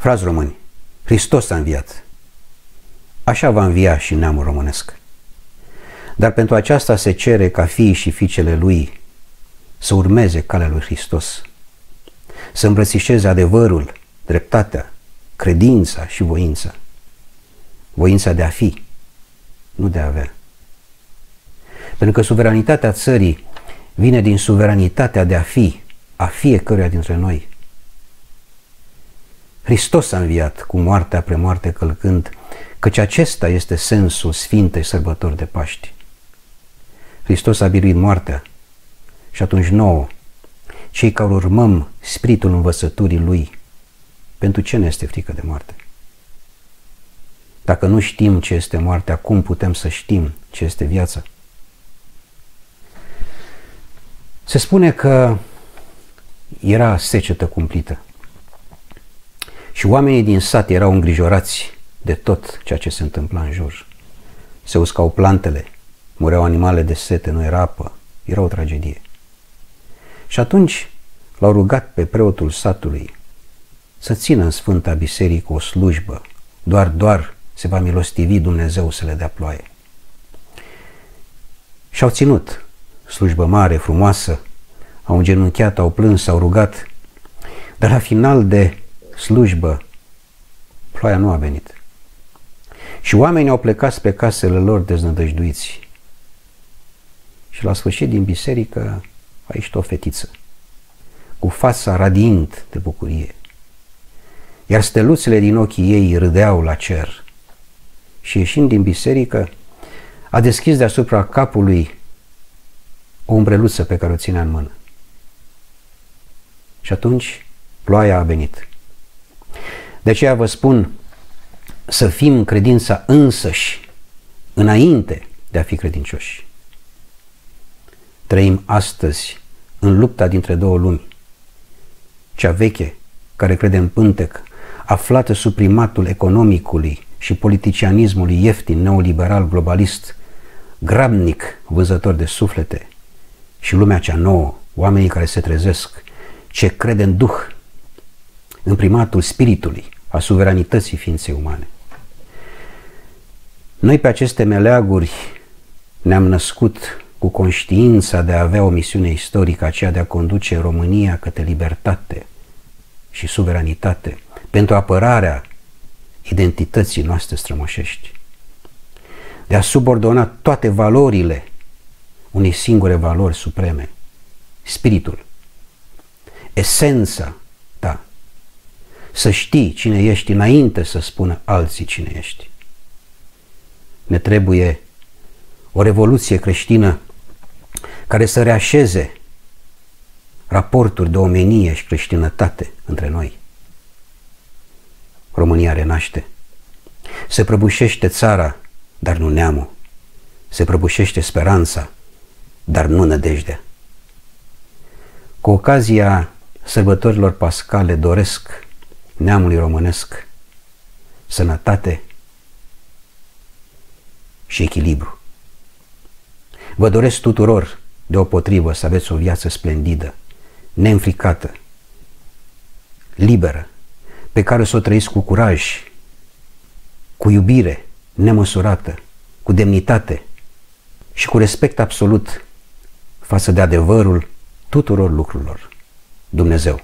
Frați români, Hristos a înviat. Așa va învia și neamul românesc. Dar pentru aceasta se cere ca fiii și fiicele lui să urmeze calea lui Hristos, să îmbrățișeze adevărul, dreptatea, credința și voința. Voința de a fi, nu de a avea. Pentru că suveranitatea țării vine din suveranitatea de a fi, a fiecăruia dintre noi. Hristos a înviat cu moartea premoarte călcând, căci acesta este sensul Sfintei Sărbători de Paști. Hristos a biruit moartea și atunci nouă, cei care urmăm spiritul învățăturii Lui, pentru ce ne este frică de moarte? Dacă nu știm ce este moartea, cum putem să știm ce este viața? Se spune că era secetă cumplită și oamenii din sat erau îngrijorați de tot ceea ce se întâmpla în jur. Se uscau plantele, mureau animale de sete, nu era apă, era o tragedie. Și atunci l-au rugat pe preotul satului să țină în Sfânta Biserică o slujbă, doar, doar se va milostivi Dumnezeu să le dea ploaie. Și-au ținut slujbă mare, frumoasă, au îngenunchiat, au plâns, au rugat, dar la final de slujbă, ploaia nu a venit. Și oamenii au plecat spre casele lor deznădăjduiți. Și la sfârșit din biserică a ieșit o fetiță, cu fața radiant de bucurie. Iar steluțele din ochii ei râdeau la cer. Și ieșind din biserică, a deschis deasupra capului o umbreluță pe care o ținea în mână. Și atunci ploaia a venit. De aceea vă spun să fim credința însăși înainte de a fi credincioși. Trăim astăzi în lupta dintre două lumi. Cea veche, care crede în pântec, aflată sub primatul economicului și politicianismului ieftin, neoliberal, globalist, grabnic, vânzător de suflete, și lumea cea nouă, oamenii care se trezesc, ce crede în Duh, în primatul spiritului, a suveranității ființei umane. Noi pe aceste meleaguri ne-am născut cu conștiința de a avea o misiune istorică, aceea de a conduce România către libertate și suveranitate pentru apărarea identității noastre strămoșești. De a subordona toate valorile unei singure valori supreme, spiritul, esența ta, să știi cine ești înainte să spună alții cine ești. Ne trebuie o revoluție creștină care să reașeze raporturi de omenie și creștinătate între noi. România renaște. Se prăbușește țara, dar nu neamul. Se prăbușește speranța, dar nu nădejdea. Cu ocazia sărbătorilor pascale doresc neamului românesc sănătate și echilibru. Vă doresc tuturor deopotrivă să aveți o viață splendidă, neînfricată, liberă, pe care să o trăiți cu curaj, cu iubire nemăsurată, cu demnitate și cu respect absolut față de adevărul tuturor lucrurilor. Dumnezeu